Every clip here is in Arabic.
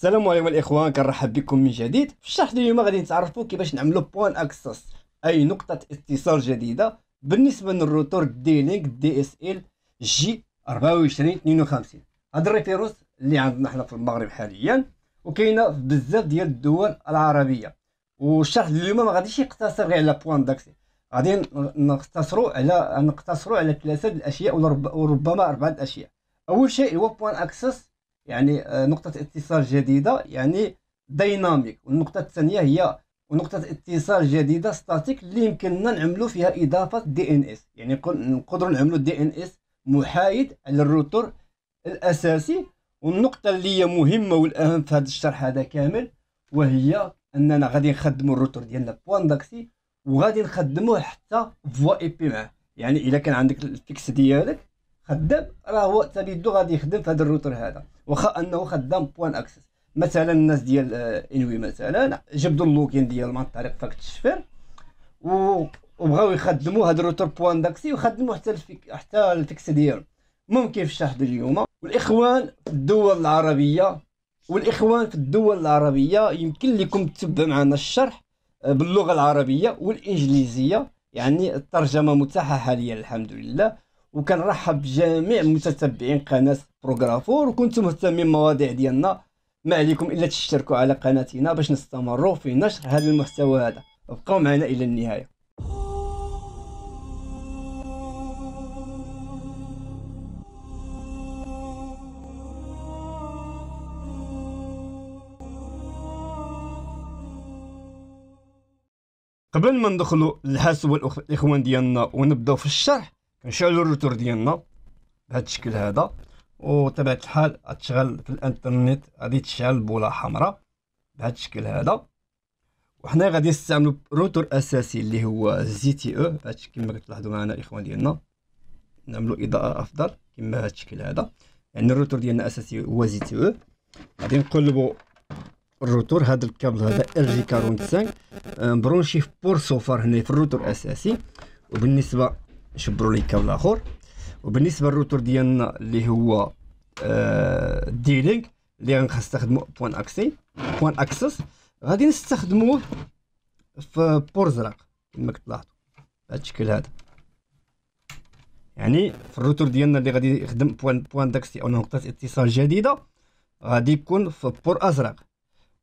السلام عليكم الإخوان كنرحب بكم من جديد في الشرح ديال اليوم غادي نتعرفوا كيفاش نعملوا point d'accès أي نقطة اتصال جديدة. بالنسبة لل routeur D-Link DSL G 24 52 هذا ال référence اللي عندنا حنا في المغرب حاليا وكاينة بزاف ديال الدول العربية. والشرح اليوم ما غاديش يقتصر غير على point d'accès غادي نقتصروا على نقتصروا على ثلاثة الأشياء وربما أربعة الأشياء. أول شيء هو point d'accès يعني آه، نقطة اتصال جديدة يعني dynamique والنقطة الثانية هي ونقطة اتصال جديدة statique اللي يمكننا نعملوا فيها إضافة DNS يعني نقدروا نعملوا DNS محايد على الروتور الأساسي. والنقطة اللي هي مهمة والأهم في هذا الشرح هذا كامل وهي أننا غادي نخدموا الروتور ديالنا point d'accès وغادي نخدموه حتى VoIP معاه يعني إذا كان عندك ال fixe ديالك خدام راه هو حتى بيدو غادي يخدم في هذا الروتر هذا. واخا انه خدام point d'accès مثلا الناس ديال آه، إنوي مثلا جبدوا ال login ديالهم عن طريق فاك تشفير و وبغاو يخدموا هذا الروتر بوان داكسي ويخدموا حتى ال fixe حتى ال fixe ديالهم. ممكن في الشرح اليوم. والإخوان في الدول العربية والإخوان في الدول العربية يمكن لكم تتبعوا معنا الشرح آه، باللغة العربية والإنجليزية. يعني الترجمة متاحة حاليا الحمد لله. وكنرحب بجميع متتبعين قناة بروغرافور وكنتم مهتمين بالمواضيع ديالنا. ما عليكم إلا تشتركوا على قناتنا باش نستمروا في نشر هذا المحتوى هذا. ابقوا معنا إلى النهاية. قبل ما ندخلوا للحاسوب الإخوان ديالنا ونبدأو في الشرح كنشعلوا الروتور ديالنا بهذا الشكل هذا. وطبيعة الحال تشغل في الإنترنت غادي تشعل بوله حمراء بهذا الشكل هذا. وحنا غادي نستعملوا روتور أساسي اللي هو ZTE بهذا الشكل كما كتلاحظوا معنا الاخوان ديالنا. نعملوا إضاءة أفضل كما بهذا الشكل هذا. يعني الروتور ديالنا أساسي هو ZTE غادي نقلبوا الروتور هذا الكابل هذا RJ 45 مبرونشي في port صفر هنا في الروتور الاساسي وبالنسبة نشبروا ليه كابل اخر وبالنسبة للروتور ديالنا اللي هو آه D-Link اللي غنستخدمو point d'accès point d'accès غادي نستخدموه في port زرق كما كتلاحظوا بهذا الشكل هذا. يعني في الروتور ديالنا اللي غادي يخدم point point d'accès أو نقطة اتصال جديدة غادي يكون في port أزرق.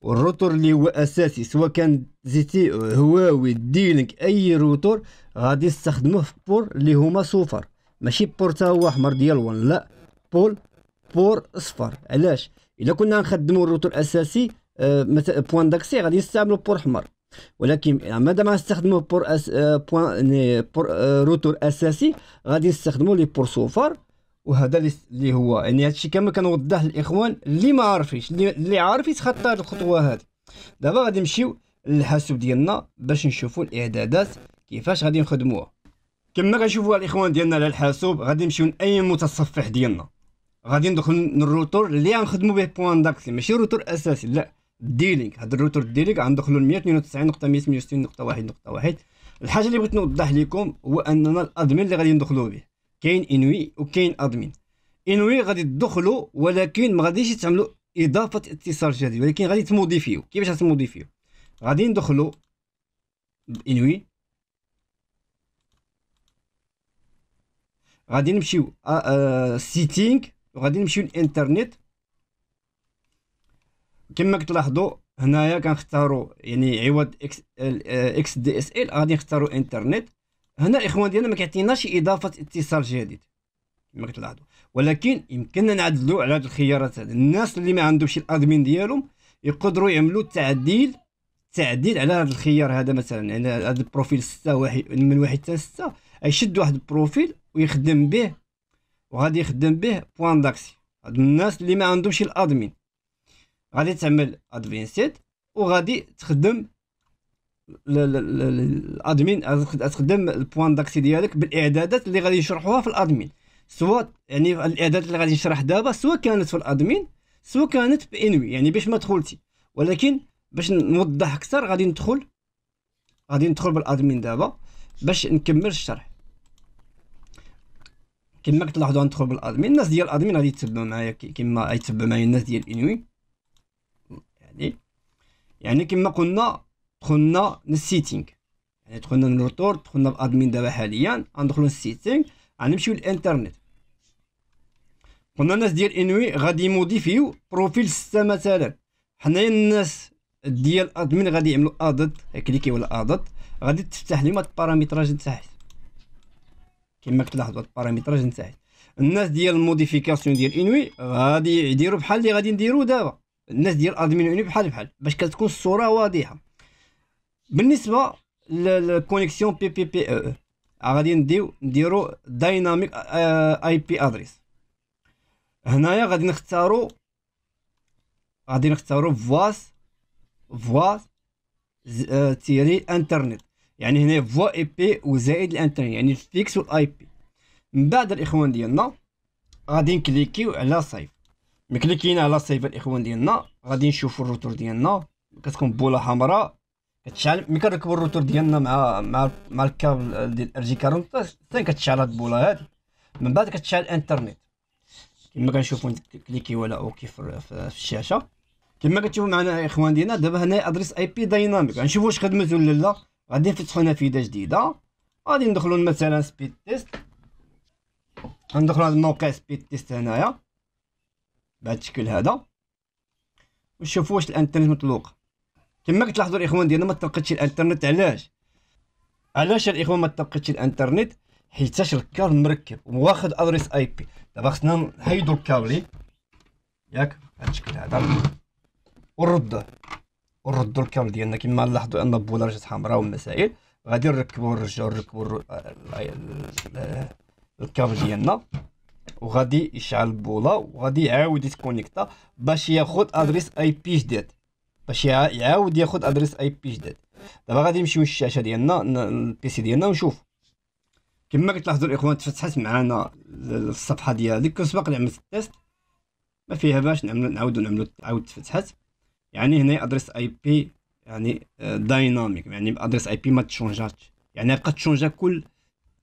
والروتور اللي هو أساسي سواء كان ZTE هواوي D-Link أي روتور غادي يستخدموه في port اللي هما صفر. ماشي port تا هو أحمر ديال WAN لا بول port اصفر علاش؟ إلا كنا نخدموا الروتور الاساسي آه point d'accès غادي نستعملوا port أحمر. ولكن مادام غنستخدموا port أس آه point port آه روتور أساسي غادي نستخدموا les ports صفر. وهذا اللي هو يعني هادشي كامل كنوضح للإخوان اللي ما عارفيش اللي, عارف يتخطى هاد الخطوة هذه دابا غادي نمشيو للحاسوب ديالنا باش نشوفوا الإعدادات كيفاش غادي نخدموها كما غنشوفوا الإخوان ديالنا على الحاسوب غادي نمشيو لأي متصفح ديالنا. غادي ندخل للروتور اللي غنخدموا به point d'accès ماشي روتور أساسي لا D-Link هذا ال routeur D-Link غندخلوا ل 192.168.1 الحاجة اللي بغيت نوضح لكم هو أننا ال admin اللي غادي ندخلوا به. كاين إنوي وكاين admin. إنوي غادي تدخلوا ولكن ما غاديش تعملوا إضافة اتصال جديد ولكن غادي تموديفيو. كيفاش غتموديفيو غادي ندخلوا إنوي. غادي نمشيو setting وغادي نمشيو للانترنت كما كتلاحظوا هنايا كنختاروا يعني عوض xDSL غادي نختاروا انترنت هنا الاخوان ديالنا ما كيعطيناش إضافة اتصال جديد. كما كتلاحظوا. ولكن يمكننا نعدلوا على هذه الخيارات هذه الناس اللي ما عندهمش ال admin ديالهم يقدروا يعملوا تعديل تعديل على هذا الخيار هذا مثلا. يعني هذا ال profil 6 واحد من واحد حتى 6 يشد واحد البروفيل ويخدم به وغادي يخدم به point d'accès هاد الناس اللي ما عندهمش ال admin. غادي تعمل advanced وغادي تخدم الادمين تخدم البوان داكسي ديالك بالإعدادات اللي غادي يشرحوها في الادمين. سواء يعني الإعدادات اللي غادي نشرح دابا سواء كانت في الادمين سواء كانت بانوي يعني باش ما دخلتي ولكن باش نوضح أكثر غادي ندخل غادي ندخل بالادمين دابا باش نكمل الشرح. كما كتلاحظوا غندخل بالادمين. الناس ديال الادمين غادي يتبعوا معايا كما غيتبعوا معايا الناس ديال إنوي. يعني كما قلنا دخلنا لل setting يعني دخلنا للروتور دخلنا ب admin دابا حاليا غندخلو لل setting غنمشيو للإنترنت. قلنا الناس ديال إنوي غادي يموديفيو profil ستة مثلا. حنايا الناس ديال admin غادي يعملوا add كليكي ولا edit غادي تفتح لي ال paramétrage نتاعي كما كتلاحظوا ال paramétrage نتاعي الناس ديال ال modification ديال إنوي غادي يديروا بحال اللي غادي نديروا دابا. الناس ديال admin إنوي بحال بحال باش كتكون الصورة واضحة. بالنسبة لل connexion PPPo غادي نديو نديرو dynamic IP address هنايا غادي نختارو غادي نختارو voice فوا تيري انترنت يعني هنا VoIP وزائد الانترنت يعني ال fixe وال IP من بعد الإخوان ديالنا غادي نكليكيو على save ملي كليكينا على save الإخوان ديالنا غادي نشوفو الروتور ديالنا كتكون بوله حمراء. كتشعل ملي كنركبو الروتور ديالنا مع مع مع الكابل ديال RJ 45 كتشعل هاد البوله هادي؟ من بعد كتشعل الانترنت كما كنشوفو كليكيو على OK في, الشاشة. كما كتشوفوا معنا اخوان ديالنا دابا هنا adresse IP dynamique. غنشوفوا واش خدمت ولا لا. غادي نفتحوا نافذه جديدة. غادي ندخلوا مثلا speed test غندخلوا هذا الموقع speed test هنايا. بهذا الشكل هذا. ونشوفوا واش الانترنت مطلوق. كما كتلاحظوا الإخوان ديالنا ما تلقيتش الإنترنت علاش؟ علاش الإخوان ما تلقيتش الإنترنت؟ حيتاش الكابل مركب واخد adresse IP. دابا خصنا نحيدوا الكابلي ياك بهذا الشكل هذا. ونرد. ونردو الكابل ديالنا. كما نلاحظوا أن البوله رجعت حمراء والمسائل غادي نركبو نرجعو نركبو الكابل ديالنا. وغادي يشعل البوله وغادي يعاود يتكونيكتا باش ياخد adresse IP جديد. باش يعاود ياخد adresse IP جديد دابا غادي نمشيو للشاشة ديالنا ال PC ديالنا ونشوف. كما كتلاحظوا الإخوان تفتحت معنا الصفحة ديالي كنت باقي عملت ال test ما فيها باش نعملو نعاودو نعملو عاود تفتحت يعني هنا adresse IP يعني dynamique يعني adresse IP ما تشونجاتش. يعني بقى تشونجا كل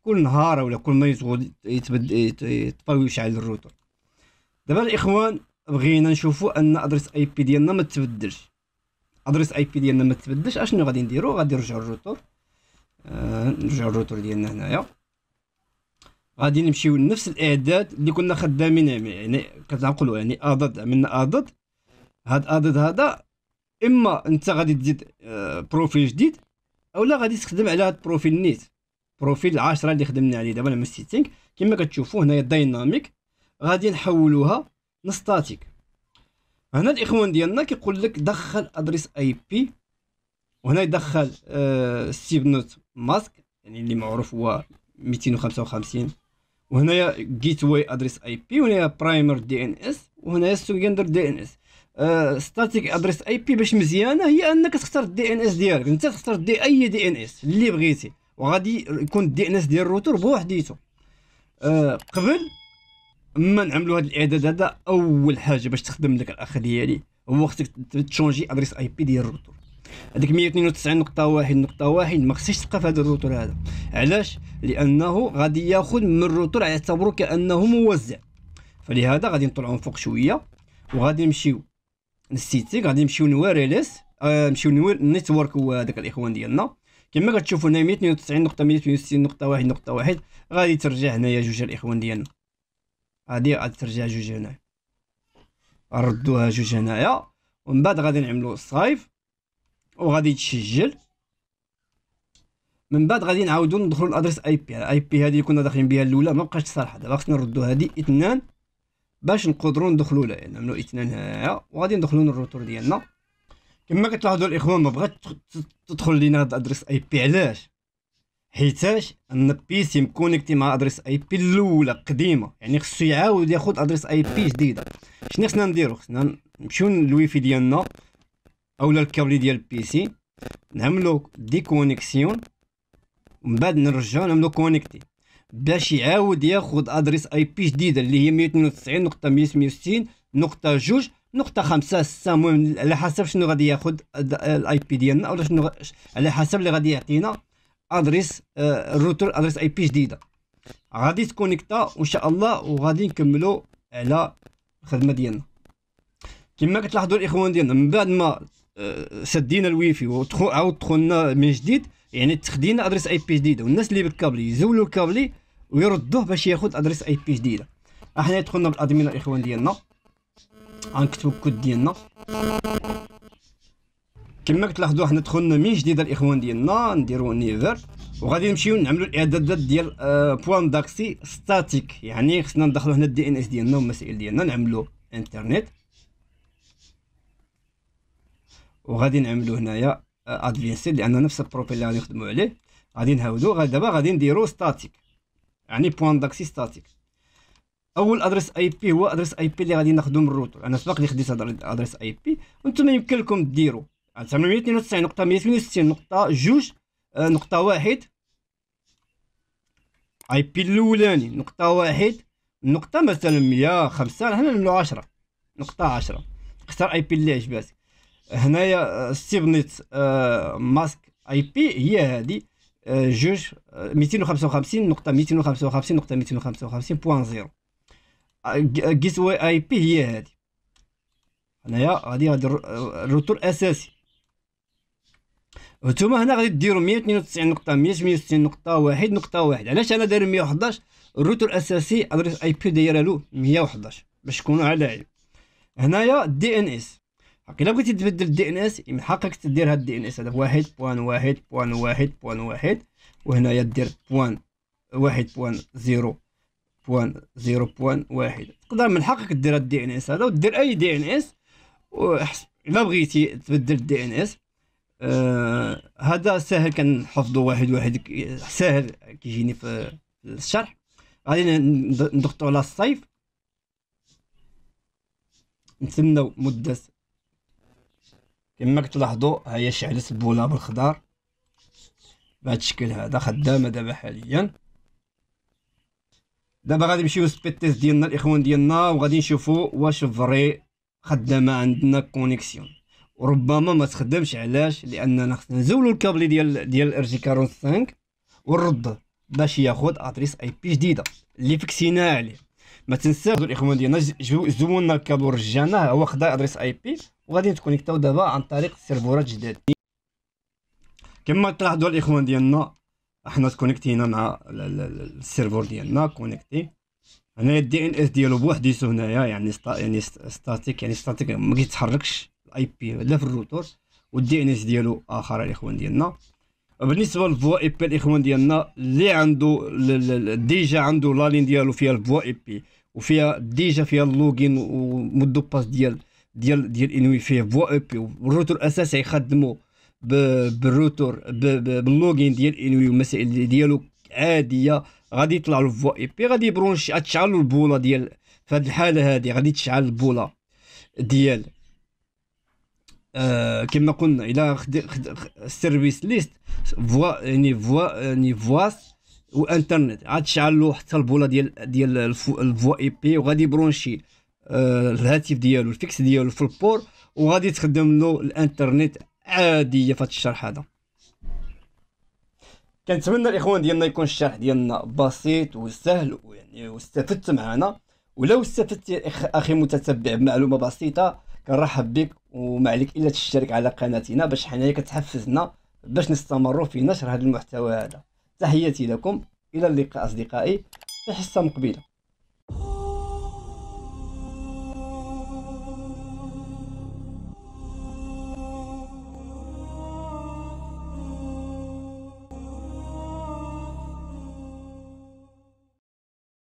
كل نهار ولا كل ما يزغد يتبد يطفى ويشعل الروتور دابا الإخوان بغينا نشوفوا أن adresse IP ديالنا ما تبدلش. adresse IP ديالنا ما تبدلش. أشنو غادي نديرو؟ غادي نرجعو الروتور آه نرجعو الروتور ديالنا هنايا. غادي نمشيو لنفس الإعداد اللي كنا خدامين يعني كتعقلوا يعني add عملنا add هاد add هذا إما أنت غادي تزيد آه، profil جديد اولا غادي تخدم على هاد profil نيت. profil 10 اللي خدمنا عليه دابا لما setting كما كتشوفوا هنايا dynamique. غادي نحولوها ل statique. هنا الإخوان ديالنا كيقول لك دخل adresse IP وهنا يدخل آه subnet mask يعني اللي معروف هو 255 وهنايا gateway adresse IP وهنايا primary DNS وهنايا secondary DNS. statique adresse IP باش مزيانة هي أنك تختار ال DNS ديالك. أنت تختار دي أي DNS اللي بغيتي وغادي يكون ال DNS ديال الروتور بوحديته أه قبل ما نعملوا هذا الاعداد هذا اول حاجة باش تخدم لك الاخ ديالي هو خصك تشونجي adresse IP ديال الروتور. هذيك 192.1.1 ما خصهاش تبقى في هذا الروتور هذا. علاش؟ لأنه غادي ياخذ من الروتور يعتبره كأنه موزع. فلهذا غادي نطلعوا فوق شوية وغادي نمشيو ال setting غادي نمشيو ن wireless آه نمشيو نوير ال network هو هذاك الإخوان ديالنا. كما كتشوفوا هنا 192 نقطة 162 نقطة واحد نقطة واحد. غادي ترجع هنايا جوج الإخوان ديالنا. هادي غادي ترجع جوج هنايا نردوها جوج هنايا ومن بعد غادي نعملو save وغادي تسجل. من بعد غادي نعاودو ندخلو ال adresse IP. IP هادي كنا داخلين بها الأولى ما بقاش صالحة. دابا خصنا نردو هادي اثنان باش نقدروا ندخلوا له نعملوا اثنان هنايا وغادي ندخلوا للروتور ديالنا. كما كتلاحظوا الإخوان ما بغات تدخل لينا هاد adresse IP. علاش؟ حيتاش ان PC مكونيكتي مع adresse IP الأولى قديمة. يعني خصو يعاود ياخذ adresse IP جديدة. شنو خصنا نديرو؟ خصنا نمشيو للويفي ديالنا أولا الكابل ديال ال PC نعملو déconnexion ومن بعد نرجعو نعملو connecter باش يعاود ياخذ adresse IP جديدة اللي هي 192 نقطة 160 نقطة جوج نقطة خمسة ستة. المهم على حسب شنو غادي ياخذ ال IP ديالنا ولا شنو على حسب اللي غادي يعطينا. adresse آه، ال routeur adresse IP جديدة. غادي تكونيكتا وإن شاء الله وغادي نكملو على الخدمة ديالنا. كما كتلاحظوا الإخوان ديالنا من بعد ما آه، سدينا الويفي وعاود دخلنا من جديد يعني تخدينا adresse IP جديدة. والناس اللي بالكابلي يزولوا الكابلي ويردوه باش ياخذ adresse IP جديدة. إحنا دخلنا بال admin الإخوان ديالنا. غنكتبوا الكود ديالنا. كما كتلاحظوا حنا دخلنا من جديد الإخوان ديالنا نديروا never. وغادي نمشيو نعملوا الاعدادات ديال آه بوان داكسي ستاتيك يعني خصنا ندخلوا هنا الدي ان اس ديالنا والمسائل ديالنا نعملوا انترنت وغادي نعملوا هنايا ادفينسي لأن نفس البروفيل اللي غادي نخدموا عليه. غادي نهاودو دابا غادي نديرو ستاتيك يعني بوان داكسي ستاتيك أول أدرس اي بي هو أدرس اي بي اللي غادي ناخذو من الروتور أنا سبق لي خديت ادرس اي بي وأنتم يمكن لكم ديروا 992 نقطة 168 نقطة جوج آه، نقطة واحد. IP الأولاني نقطة واحد. نقطة مثلا 105 هنا نعملو 10 نقطة 10 اختار IP اللي عجباتك. هنايا subnet mask IP هي هذه جوج 255 نقطة 255 نقطة 255 point zéro. gateway IP هي هذه هنايا غادي غادي الروتور أساسي. نتوما هنا غادي ديروا 192 نقطة 168 نقطة واحد نقطة واحد. علاش أنا داير 111 الروتور الأساسي adresse IP دايرة له 111 باش تكونوا على علم هنايا DNS. إلا بغيتي تبدل ال DNS من حقك تدير هاد ال DNS. هذا واحد point واحد point واحد point واحد وهنايا دير point واحد point zéro point zéro point واحد. تقدر من حقك دير ال DNS هذا ودير أي DNS إلا بغيتي تبدل ال DNS. آه هذا سهل كنحفظو واحد واحد سهل كيجيني في الشرح. غادي ندخلو على ال save. نتسناو مدة كما كتلاحظوا هي شعلت البوله بالخضار. بهذا الشكل هذا خدامة دابا حاليا. دابا غادي نمشيو speed test ديالنا الإخوان ديالنا وغادي نشوفوا واش vrai خدامة عندنا connexion وربما ما تخدمش علاش؟ لاننا خصنا نزولوا الكابل ديال ديال ال RJ 45 ونرد باش ياخذ adresse IP جديدة. اللي فكسينا عليه. ما تنساوش الإخوان ديالنا زولنا الكابل ورجعناه هو خدا adresse IP وغادي نتكونيكتاو دابا عن طريق سيرفرات جداد. كما تلاحظوا الإخوان ديالنا أحنا تكونيكتينا مع السيرفر ديالنا connecté. هنايا ال DNS ديالو بوحديتو هنايا يعني sta يعني statique يعني statique ما كيتحركش. ال IP لا في الروتور وال DNS ديالو اخر الاخوان ديالنا بالنسبة لل VoIP الاخوان ديالنا اللي عنده déjà عنده la ligne ديالو فيها ال VoIP وفيها déjà فيها ال login و mot de passe ديال ديال ديال انوي فيه فوا اي بي والروتور الاساسي يخدموا بالروتور باللوغين ديال انوي والمسائل ديالو عاديه غادي يطلع له فوا اي بي غادي يبرونش تشعل له البوله ديال في هذه الحاله هذه غادي تشعل البوله ديال كما قلنا إلى السيرفيس ليست فوا يعني فوا يعني فواس وإنترنت. عاد تشعل له حتى البوله ديال ديال الفوا إي بي وغادي يبرونشي آه الهاتف ديالو ال fixe ديالو في ال port وغادي تخدم له الإنترنت عادية في الشرح هذا. كنتمنى الإخوان ديالنا يكون الشرح ديالنا بسيط وسهل ويعني واستفدت معنا ولو استفدت أخي متتبع بمعلومه بسيطة كنرحب بك وما عليك إلا تشترك على قناتنا باش حنايا كتحفزنا باش نستمروا في نشر هذا المحتوى هذا. تحياتي لكم إلى اللقاء أصدقائي في حصة مقبلة.